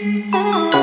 Oh.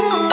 Oh.